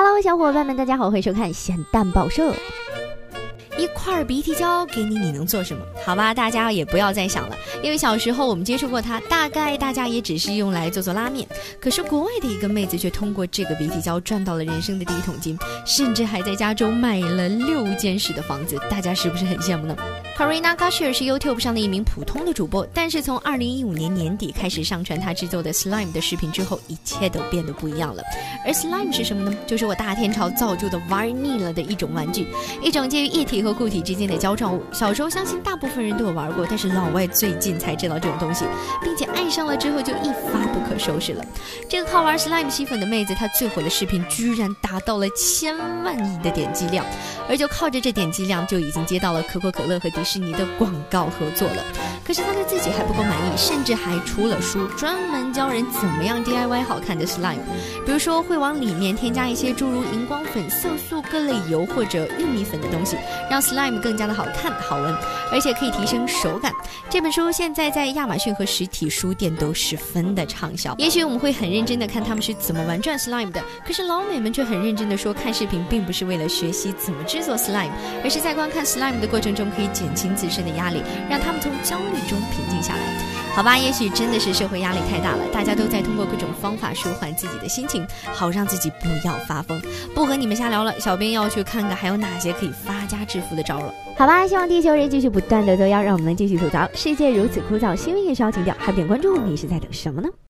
Hello，小伙伴们，大家好，欢迎收看咸蛋报社。一块鼻涕胶给你，你能做什么？好吧，大家也不要再想了，因为小时候我们接触过它，大概大家也只是用来做做拉面。可是国外的一个妹子却通过这个鼻涕胶赚到了人生的第一桶金，甚至还在加州买了六间室的房子。大家是不是很羡慕呢？Karina Gasher 是 YouTube 上的一名普通的主播，但是从2015年年底开始上传她制作的 Slime 的视频之后，一切都变得不一样了。而 Slime 是什么呢？就是我大天朝造就的玩腻了的一种玩具，一种介于液体和和固体之间的胶状物。小时候相信大部分人都有玩过，但是老外最近才知道这种东西，并且爱上了之后就一发不可收拾了。这个靠玩 slime 吸粉的妹子，她最火的视频居然达到了千万亿的点击量，而就靠着这点击量，就已经接到了可口可乐和迪士尼的广告合作了。可是他对自己还不够满意，甚至还出了书，专门教人怎么样 DIY 好看的 slime，比如说会往里面添加一些诸如荧光粉、色素、各类油或者玉米粉的东西，让 slime 更加的好看、好闻，而且可以提升手感。这本书现在在亚马逊和实体书店都十分的畅销。也许我们会很认真的看他们是怎么玩转 slime 的，可是老美们却很认真的说，看视频并不是为了学习怎么制制作 slime，而是在观看 slime 的过程中可以减轻自身的压力，让他们从焦虑中平静下来。好吧，也许真的是社会压力太大了，大家都在通过各种方法舒缓自己的心情，好让自己不要发疯。不和你们瞎聊了，小编要去看看还有哪些可以发家致富的招了。好吧，希望地球人继续不断的作妖，让我们继续吐槽。世界如此枯燥，新闻也需要情调，还不点关注？你是在等什么呢？